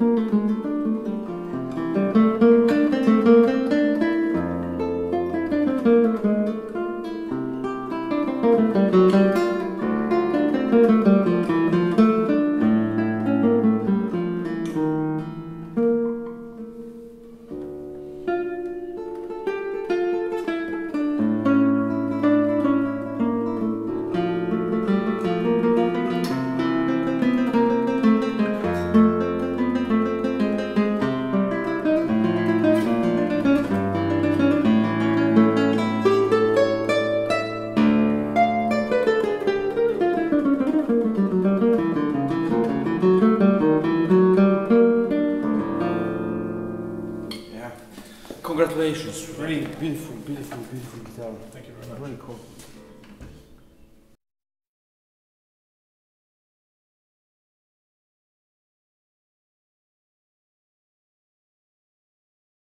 Música Congratulations, really beautiful, beautiful, beautiful guitar. Thank you very much. Really cool.